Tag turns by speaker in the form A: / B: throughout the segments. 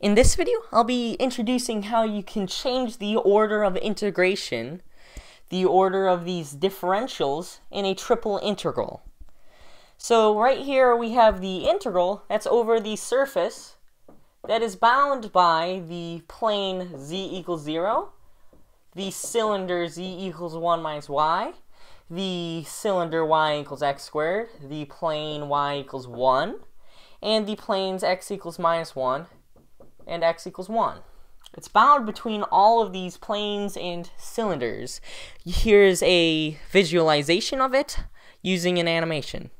A: In this video, I'll be introducing how you can change the order of integration, the order of these differentials, in a triple integral. So right here we have the integral that's over the surface that is bound by the plane z equals 0, the cylinder z equals 1 minus y, the cylinder y equals x squared, the plane y equals 1, and the planes x equals minus 1 and x equals 1. It's bound between all of these planes and cylinders. Here's a visualization of it using an animation.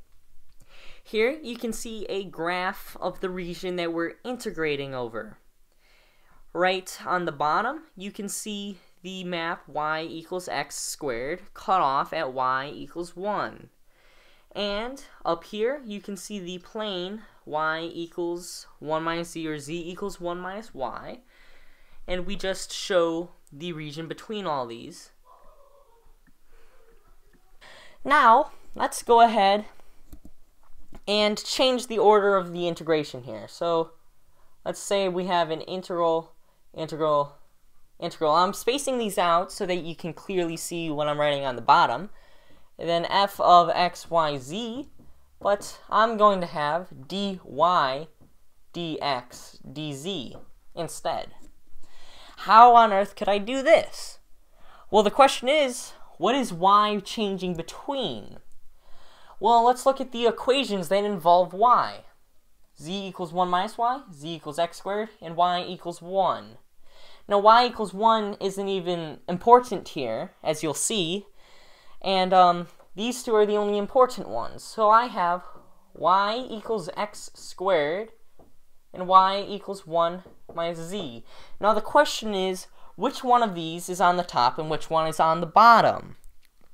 A: Here you can see a graph of the region that we're integrating over. Right on the bottom, you can see the map y equals x squared cut off at y equals 1. And up here, you can see the plane y equals 1 minus z or z equals 1 minus y. And we just show the region between all these. Now, let's go ahead and change the order of the integration here. So, let's say we have an integral, integral, integral. I'm spacing these out so that you can clearly see what I'm writing on the bottom. Then f of x, y, z but I'm going to have dy dx dz instead. How on earth could I do this? Well, the question is, what is y changing between? Well, let's look at the equations that involve y. z equals 1 minus y, z equals x squared, and y equals 1. Now, y equals 1 isn't even important here, as you'll see, and um, these two are the only important ones. So I have y equals x squared and y equals 1 minus z. Now the question is, which one of these is on the top and which one is on the bottom?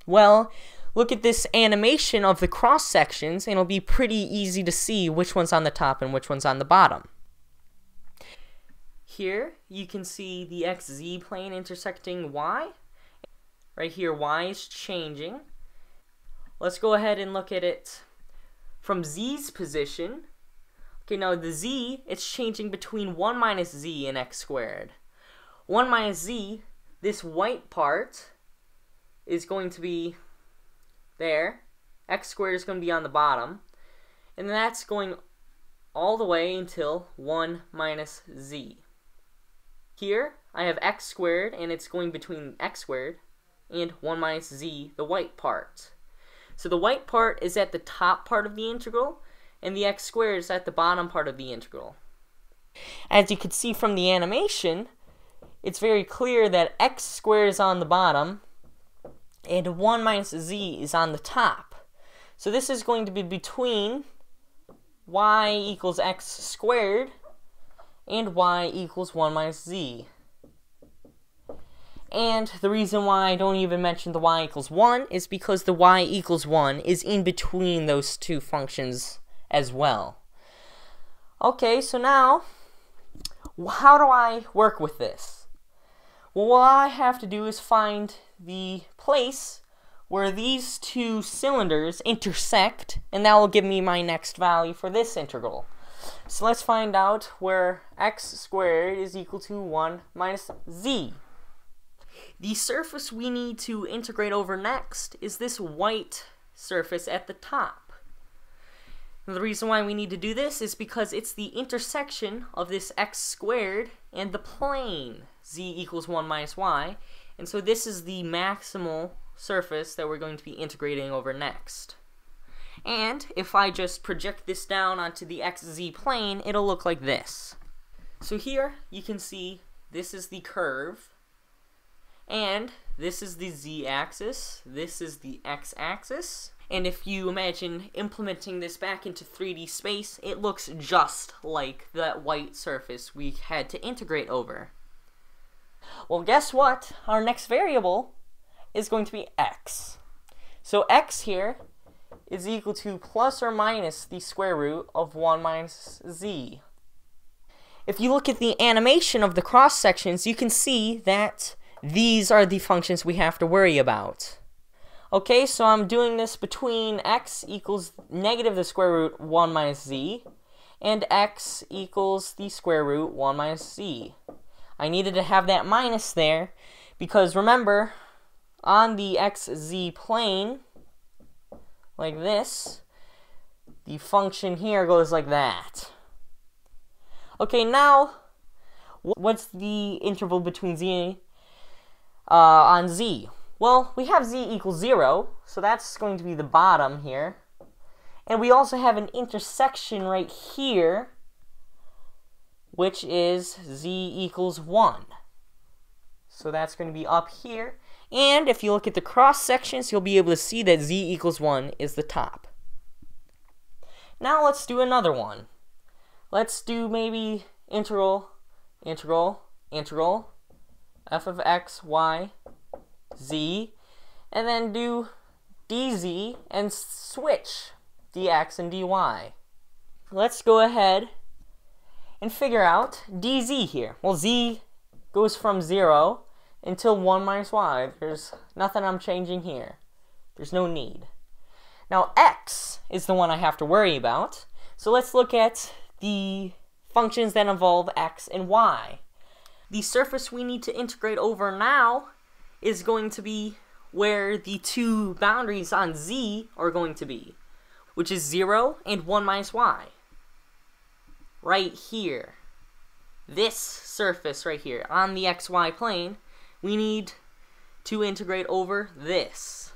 A: Well, look at this animation of the cross sections and it'll be pretty easy to see which one's on the top and which one's on the bottom. Here, you can see the xz plane intersecting y. Right here, y is changing. Let's go ahead and look at it from z's position. Okay, now the z, it's changing between 1 minus z and x squared. 1 minus z, this white part is going to be there. x squared is going to be on the bottom. And that's going all the way until 1 minus z. Here, I have x squared, and it's going between x squared and 1 minus z, the white part. So the white part is at the top part of the integral, and the x squared is at the bottom part of the integral. As you can see from the animation, it's very clear that x squared is on the bottom, and 1 minus z is on the top. So this is going to be between y equals x squared and y equals 1 minus z. And the reason why I don't even mention the y equals 1 is because the y equals 1 is in between those two functions as well. Okay, so now, how do I work with this? Well, what I have to do is find the place where these two cylinders intersect, and that will give me my next value for this integral. So let's find out where x squared is equal to 1 minus z. The surface we need to integrate over next is this white surface at the top. the reason why we need to do this is because it's the intersection of this x squared and the plane z equals 1 minus y. And so this is the maximal surface that we're going to be integrating over next. And if I just project this down onto the xz plane, it'll look like this. So here you can see this is the curve and this is the z-axis, this is the x-axis. And if you imagine implementing this back into 3D space, it looks just like that white surface we had to integrate over. Well, guess what? Our next variable is going to be x. So x here is equal to plus or minus the square root of 1 minus z. If you look at the animation of the cross sections, you can see that these are the functions we have to worry about. Okay, so I'm doing this between x equals negative the square root 1 minus z and x equals the square root 1 minus z. I needed to have that minus there because remember, on the xz plane, like this, the function here goes like that. Okay, now, what's the interval between z uh, on z? Well, we have z equals 0, so that's going to be the bottom here. And we also have an intersection right here, which is z equals 1. So that's going to be up here. And if you look at the cross sections, you'll be able to see that z equals 1 is the top. Now let's do another one. Let's do maybe integral, integral, integral, f of x, y, z, and then do dz and switch dx and dy. Let's go ahead and figure out dz here. Well, z goes from 0 until 1 minus y. There's nothing I'm changing here. There's no need. Now, x is the one I have to worry about. So let's look at the functions that involve x and y. The surface we need to integrate over now is going to be where the two boundaries on z are going to be, which is 0 and 1 minus y. Right here. This surface right here on the xy plane, we need to integrate over this.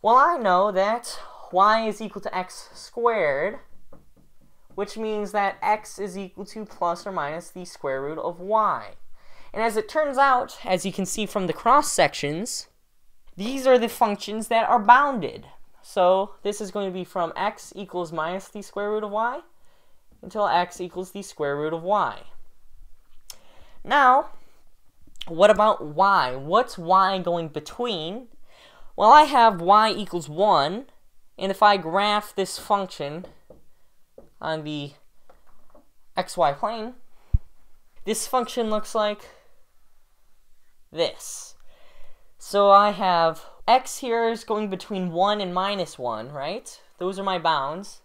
A: Well, I know that y is equal to x squared, which means that x is equal to plus or minus the square root of y. And as it turns out, as you can see from the cross sections, these are the functions that are bounded. So this is going to be from x equals minus the square root of y until x equals the square root of y. Now, what about y? What's y going between? Well, I have y equals 1, and if I graph this function on the xy plane, this function looks like this. So I have x here is going between 1 and minus 1, right? Those are my bounds.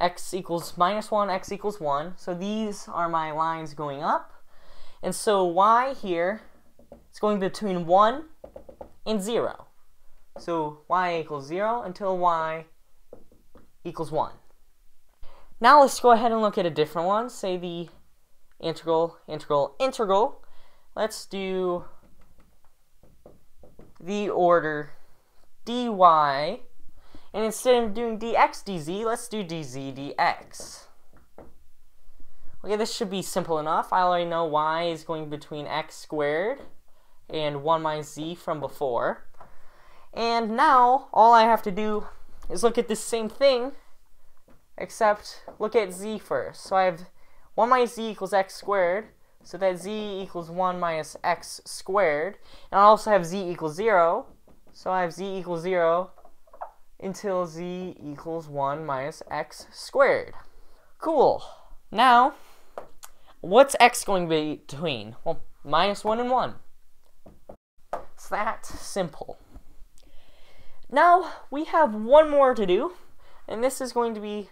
A: x equals minus 1, x equals 1. So these are my lines going up. And so y here is going between 1 and 0. So y equals 0 until y equals 1. Now let's go ahead and look at a different one. Say the integral, integral, integral. Let's do the order dy. And instead of doing dx dz, let's do dz dx. Okay, this should be simple enough. I already know y is going between x squared and 1 minus z from before. And now, all I have to do is look at this same thing, except look at z first. So I have 1 minus z equals x squared, so that z equals 1 minus x squared. And I also have z equals 0. So I have z equals 0 until z equals 1 minus x squared. Cool. Now, what's x going to be between? Well, minus 1 and 1. It's that simple. Now, we have one more to do, and this is going to be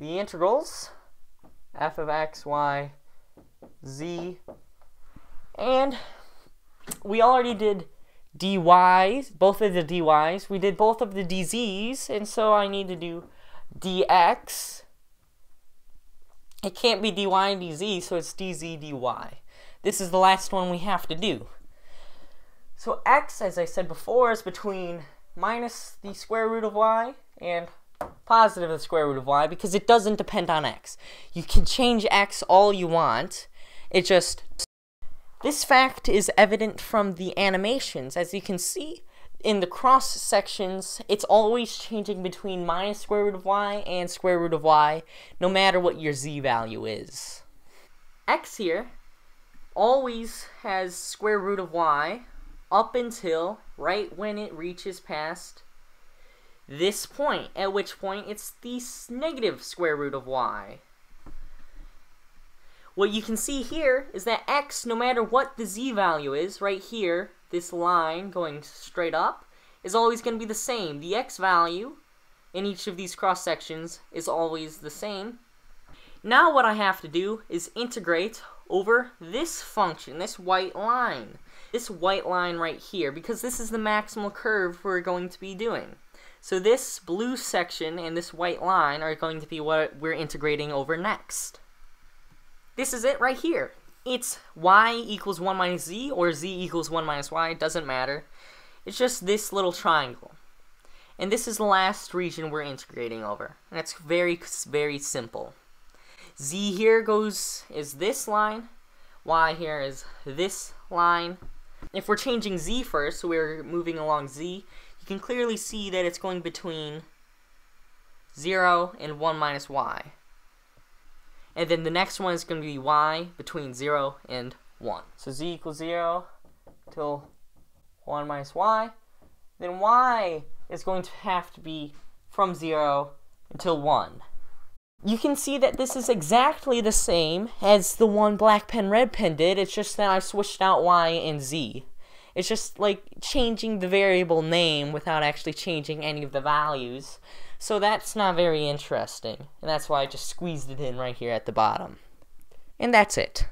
A: the integrals f of x, y, z. And we already did dy's, both of the dy's. We did both of the dz's, and so I need to do dx. It can't be dy and dz, so it's dz dy. This is the last one we have to do. So x, as I said before, is between minus the square root of y and positive of the square root of y because it doesn't depend on x. You can change x all you want. It just... This fact is evident from the animations. As you can see, in the cross sections, it's always changing between minus square root of y and square root of y, no matter what your z value is. x here always has square root of y up until right when it reaches past this point, at which point it's the negative square root of y. What you can see here is that x, no matter what the z value is, right here, this line going straight up, is always going to be the same. The x value in each of these cross sections is always the same. Now what I have to do is integrate over this function, this white line. This white line right here, because this is the maximal curve we're going to be doing. So this blue section and this white line are going to be what we're integrating over next. This is it right here. It's y equals 1 minus z or z equals 1 minus y, doesn't matter. It's just this little triangle. And this is the last region we're integrating over. And it's very, very simple. Z here goes, is this line. Y here is this line. If we're changing Z first, so we're moving along Z, you can clearly see that it's going between 0 and 1 minus Y. And then the next one is going to be Y between 0 and 1. So Z equals 0 till 1 minus Y. Then Y is going to have to be from 0 until 1 you can see that this is exactly the same as the one black pen red pen did it's just that i switched out y and z it's just like changing the variable name without actually changing any of the values. So that's not very interesting. And that's why i just squeezed it in right here at the bottom. And that's it